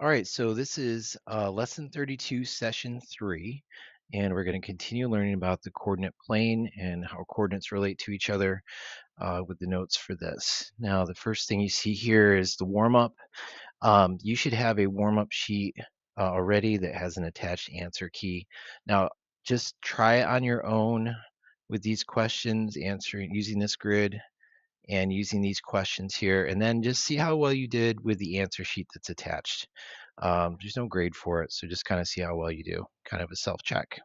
All right, so this is uh, lesson 32, session three, and we're going to continue learning about the coordinate plane and how coordinates relate to each other uh, with the notes for this. Now, the first thing you see here is the warm-up. Um, you should have a warm-up sheet uh, already that has an attached answer key. Now, just try it on your own with these questions, answering using this grid and using these questions here, and then just see how well you did with the answer sheet that's attached. Um, there's no grade for it, so just kind of see how well you do, kind of a self-check.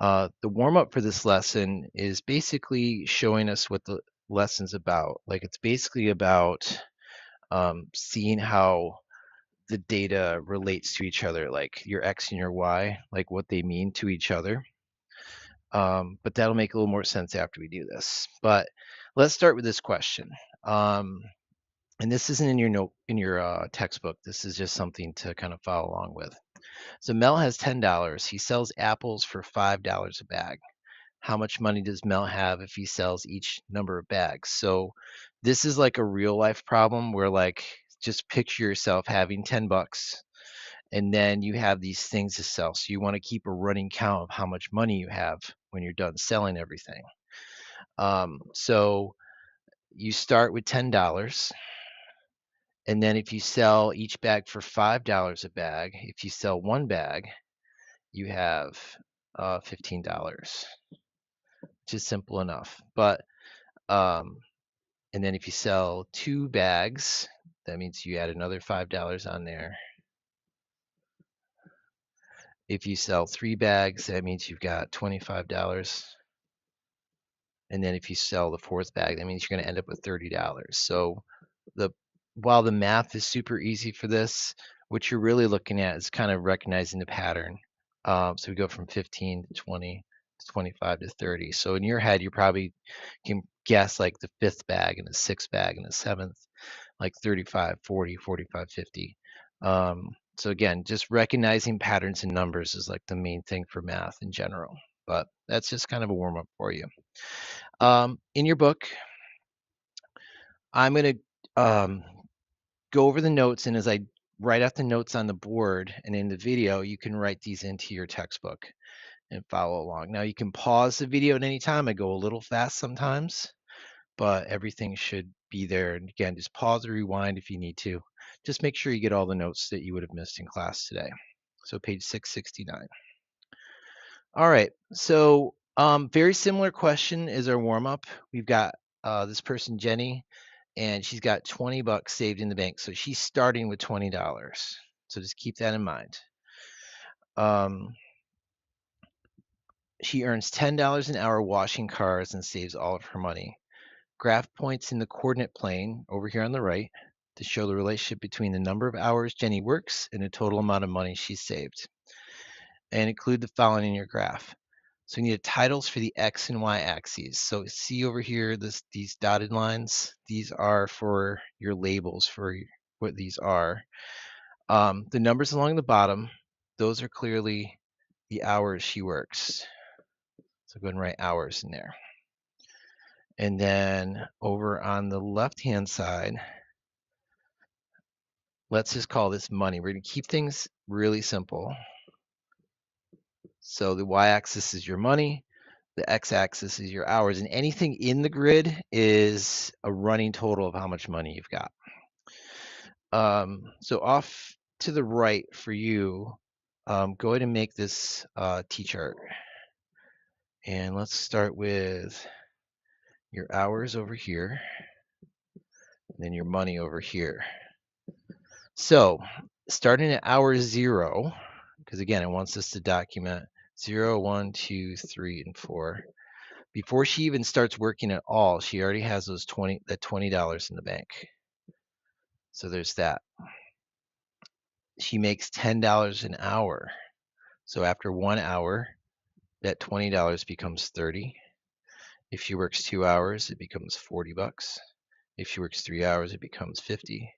Uh, the warm-up for this lesson is basically showing us what the lesson's about. Like it's basically about um, seeing how the data relates to each other, like your X and your Y, like what they mean to each other. Um, but that'll make a little more sense after we do this. But let's start with this question. Um, and this isn't in your note in your uh, textbook. This is just something to kind of follow along with. So Mel has ten dollars. He sells apples for five dollars a bag. How much money does Mel have if he sells each number of bags? So this is like a real life problem where like just picture yourself having 10 bucks and then you have these things to sell. So you want to keep a running count of how much money you have when you're done selling everything. Um, so you start with ten dollars, and then if you sell each bag for five dollars a bag, if you sell one bag, you have uh, fifteen dollars. which is simple enough. But um, and then if you sell two bags, that means you add another five dollars on there. If you sell three bags, that means you've got twenty-five dollars. And then if you sell the fourth bag, that means you're going to end up with thirty dollars. So the while the math is super easy for this, what you're really looking at is kind of recognizing the pattern. Um, so we go from 15 to 20 to 25 to 30. So in your head, you probably can guess like the fifth bag and the sixth bag and the seventh, like 35, 40, 45, 50. Um, so again, just recognizing patterns in numbers is like the main thing for math in general. But that's just kind of a warm up for you. Um, in your book, I'm going to um, go over the notes, and as I write out the notes on the board and in the video, you can write these into your textbook and follow along. Now you can pause the video at any time. I go a little fast sometimes, but everything should be there. And again, just pause or rewind if you need to. Just make sure you get all the notes that you would have missed in class today. So page 669. All right, so um, very similar question is our warm up. We've got uh, this person, Jenny, and she's got 20 bucks saved in the bank. So she's starting with $20. So just keep that in mind. Um, she earns $10 an hour washing cars and saves all of her money. Graph points in the coordinate plane over here on the right to show the relationship between the number of hours Jenny works and the total amount of money she's saved. And include the following in your graph. So you need titles for the X and Y axes. So see over here, this these dotted lines, these are for your labels for what these are. Um, the numbers along the bottom, those are clearly the hours she works. So go ahead and write hours in there. And then over on the left-hand side, let's just call this money. We're to keep things really simple. So the y-axis is your money, the x-axis is your hours, and anything in the grid is a running total of how much money you've got. Um, so off to the right for you, um, go ahead and make this uh, T-chart. And let's start with your hours over here, and then your money over here. So starting at hour zero, because again, it wants us to document zero, one, two, three, and four. Before she even starts working at all, she already has those 20 that $20 in the bank. So there's that. She makes $10 an hour. So after one hour, that $20 becomes 30. If she works two hours, it becomes 40 bucks. If she works three hours, it becomes 50.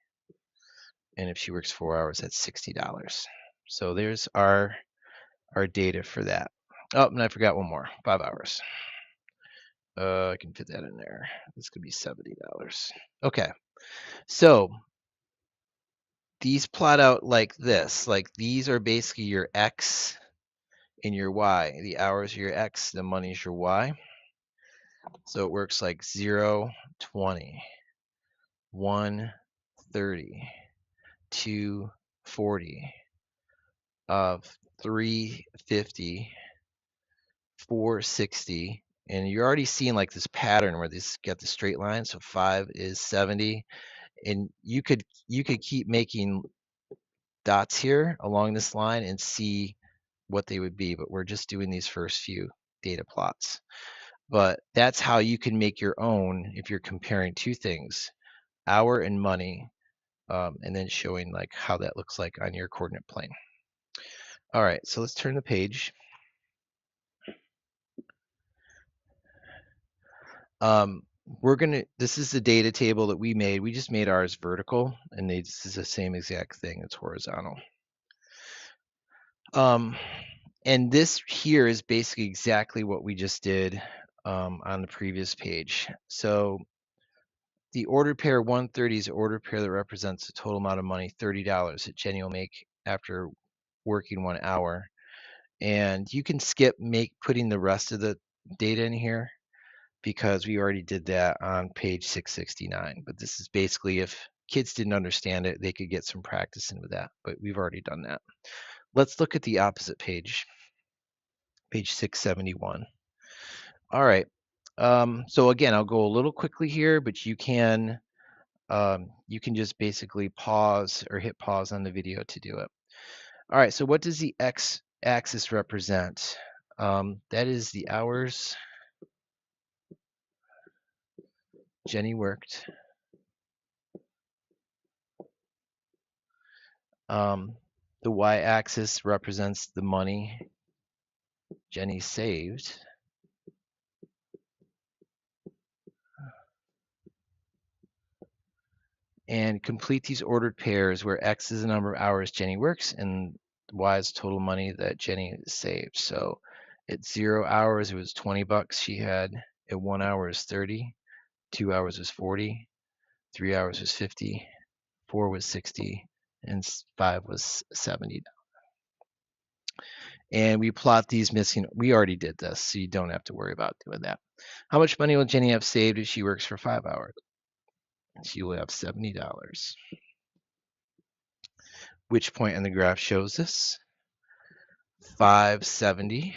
And if she works four hours, that's $60. So there's our our data for that. Oh, and I forgot one more. Five hours. Uh, I can fit that in there. This could be seventy dollars. Okay, so these plot out like this. Like these are basically your X and your Y. The hours are your X, the money is your Y. So it works like 0, 20, 1, 30, 2, 40, of 350, 460, and you're already seeing like this pattern where this got the straight line. So five is 70, and you could you could keep making dots here along this line and see what they would be, but we're just doing these first few data plots. But that's how you can make your own if you're comparing two things, hour and money, um, and then showing like how that looks like on your coordinate plane. All right, so let's turn the page. Um, we're gonna, this is the data table that we made. We just made ours vertical and they, this is the same exact thing, it's horizontal. Um, and this here is basically exactly what we just did um, on the previous page. So the ordered pair 130 is an ordered pair that represents the total amount of money, $30 that Jenny will make after working one hour. And you can skip make putting the rest of the data in here because we already did that on page 669. But this is basically if kids didn't understand it, they could get some practice in with that. But we've already done that. Let's look at the opposite page, page 671. All right. Um, so again, I'll go a little quickly here, but you can um, you can just basically pause or hit pause on the video to do it. All right, so what does the x-axis represent? Um, that is the hours Jenny worked. Um, the y-axis represents the money Jenny saved. And complete these ordered pairs where X is the number of hours Jenny works and Y is total money that Jenny saved. So at zero hours, it was 20 bucks she had. At one hour is 30. Two hours was 40. Three hours was 50. Four was 60. And five was 70. And we plot these missing. We already did this, so you don't have to worry about doing that. How much money will Jenny have saved if she works for five hours? She will have $70. Which point on the graph shows this? 570.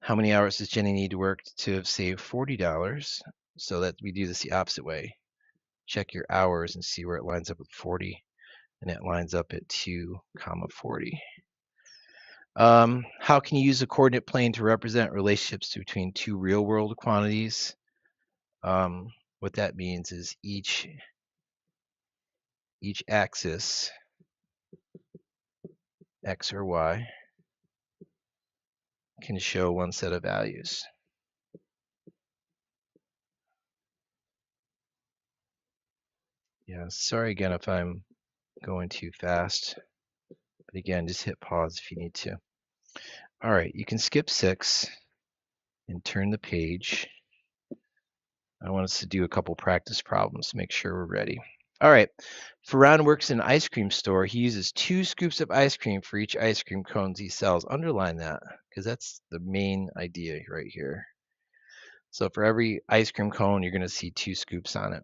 How many hours does Jenny need to work to have saved $40? So that we do this the opposite way. Check your hours and see where it lines up with 40. And it lines up at 2 comma 40. Um, how can you use a coordinate plane to represent relationships between two real world quantities? Um, what that means is each each axis x or y can show one set of values. Yeah, sorry again if I'm going too fast. But again, just hit pause if you need to. All right, you can skip six and turn the page. I want us to do a couple practice problems to make sure we're ready. All right, Ferran works in an ice cream store. He uses two scoops of ice cream for each ice cream cones he sells. Underline that because that's the main idea right here. So for every ice cream cone, you're going to see two scoops on it.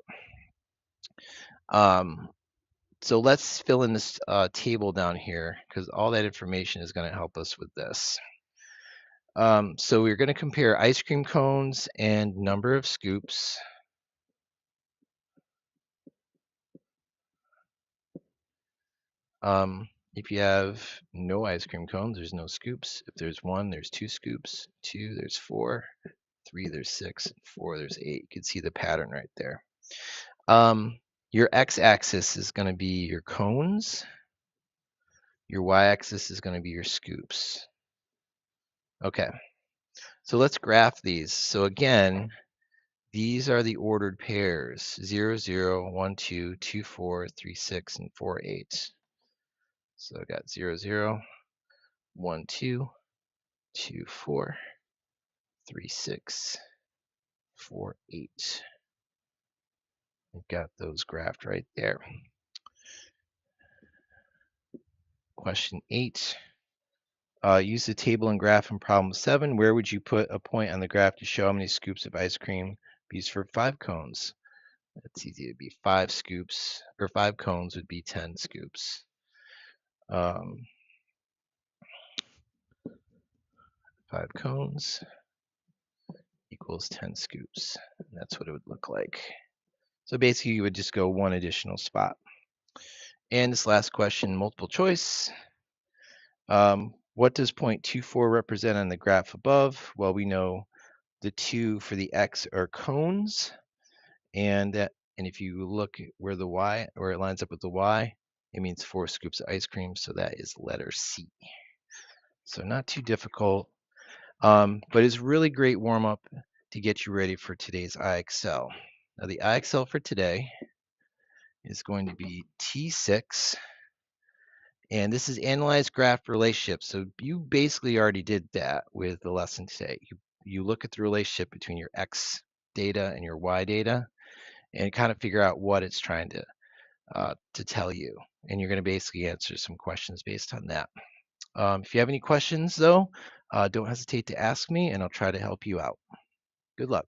Um, so let's fill in this uh, table down here because all that information is going to help us with this. Um, so we're going to compare ice cream cones and number of scoops. Um, if you have no ice cream cones, there's no scoops. If there's one, there's two scoops. Two, there's four. Three, there's six. Four, there's eight. You can see the pattern right there. Um, your x-axis is going to be your cones. Your y-axis is going to be your scoops. Okay, so let's graph these. So again, these are the ordered pairs, 0, 0, 1, 2, 2, 4, 3, 6, and 4, 8. So I got 0, 0, 1, 2, 2, 4, 3, 6, 4, 8. I've got those graphed right there. question eight. Uh, use the table and graph in problem seven. Where would you put a point on the graph to show how many scoops of ice cream used for five cones? That's easy. It'd be five scoops, or five cones would be 10 scoops. Um, five cones equals 10 scoops. And that's what it would look like. So basically, you would just go one additional spot. And this last question, multiple choice. Um, what does 0.24 represent on the graph above? Well, we know the two for the x are cones, and that and if you look where the y, where it lines up with the y, it means four scoops of ice cream, so that is letter C. So not too difficult, um, but it's really great warm up to get you ready for today's IXL. Now the IXL for today is going to be T6, and this is analyze graph relationships. So you basically already did that with the lesson today. You, you look at the relationship between your X data and your Y data, and kind of figure out what it's trying to uh, to tell you. And you're going to basically answer some questions based on that. Um, if you have any questions, though, uh, don't hesitate to ask me, and I'll try to help you out. Good luck.